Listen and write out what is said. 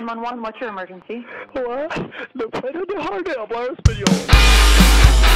911, what's your emergency? Hola, ¿me puede dejar de hablar español?